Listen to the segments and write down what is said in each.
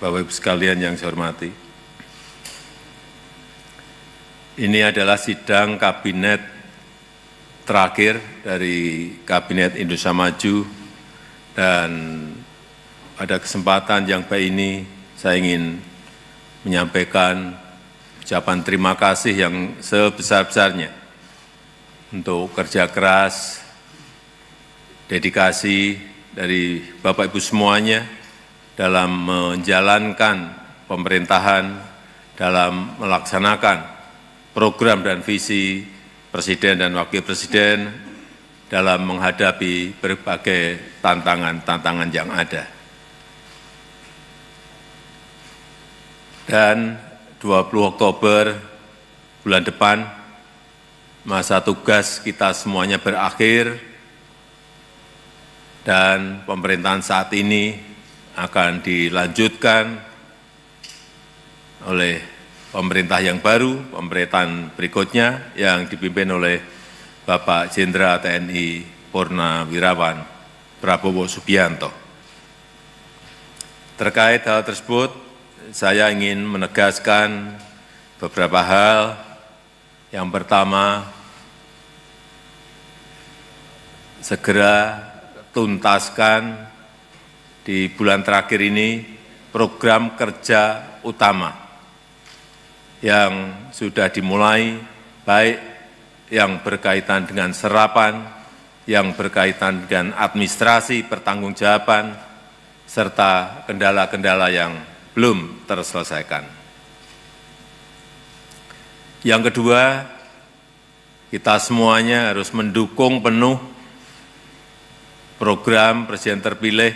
Bapak Ibu sekalian yang saya hormati. Ini adalah sidang kabinet terakhir dari Kabinet Indonesia Maju dan pada kesempatan yang baik ini saya ingin menyampaikan ucapan terima kasih yang sebesar-besarnya untuk kerja keras, dedikasi dari Bapak Ibu semuanya dalam menjalankan pemerintahan, dalam melaksanakan program dan visi Presiden dan Wakil Presiden dalam menghadapi berbagai tantangan-tantangan yang ada. Dan 20 Oktober bulan depan, masa tugas kita semuanya berakhir, dan pemerintahan saat ini akan dilanjutkan oleh pemerintah yang baru, pemerintahan berikutnya yang dipimpin oleh Bapak Jenderal TNI Purnawirawan Prabowo Subianto. Terkait hal tersebut, saya ingin menegaskan beberapa hal. Yang pertama, segera tuntaskan di bulan terakhir ini program kerja utama yang sudah dimulai, baik yang berkaitan dengan serapan, yang berkaitan dengan administrasi pertanggungjawaban, serta kendala-kendala yang belum terselesaikan. Yang kedua, kita semuanya harus mendukung penuh program Presiden terpilih,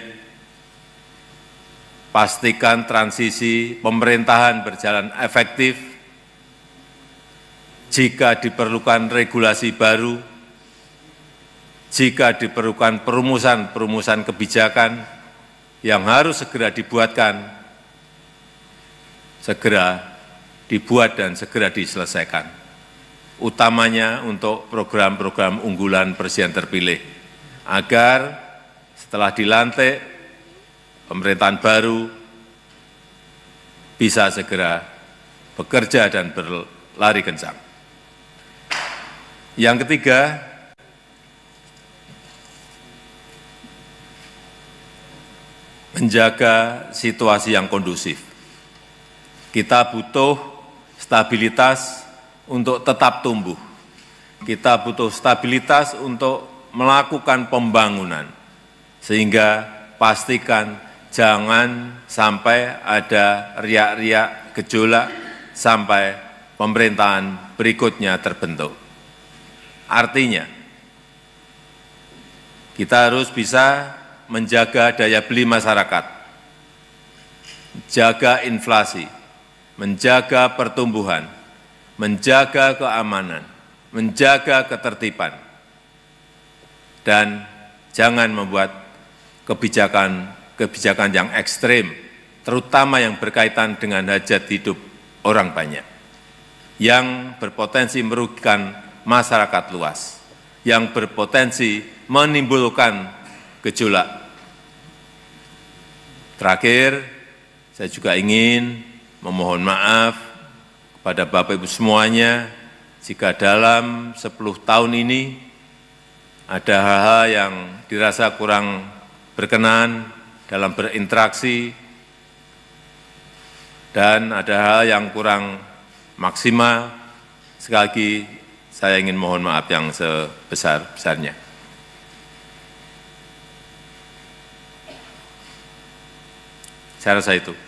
pastikan transisi pemerintahan berjalan efektif, jika diperlukan regulasi baru, jika diperlukan perumusan-perumusan kebijakan yang harus segera dibuatkan, segera dibuat dan segera diselesaikan, utamanya untuk program-program unggulan Presiden terpilih, agar setelah dilantik pemerintahan baru bisa segera bekerja dan berlari kencang. Yang ketiga, menjaga situasi yang kondusif. Kita butuh stabilitas untuk tetap tumbuh. Kita butuh stabilitas untuk melakukan pembangunan, sehingga pastikan jangan sampai ada riak-riak gejolak sampai pemerintahan berikutnya terbentuk. Artinya, kita harus bisa menjaga daya beli masyarakat, jaga inflasi, menjaga pertumbuhan, menjaga keamanan, menjaga ketertiban, dan jangan membuat kebijakan-kebijakan yang ekstrim, terutama yang berkaitan dengan hajat hidup orang banyak, yang berpotensi merugikan masyarakat luas, yang berpotensi menimbulkan gejolak. Terakhir, saya juga ingin memohon maaf kepada Bapak Ibu semuanya jika dalam 10 tahun ini ada hal-hal yang dirasa kurang berkenan dalam berinteraksi dan ada hal yang kurang maksimal. Sekali lagi saya ingin mohon maaf yang sebesar-besarnya. Saya rasa itu.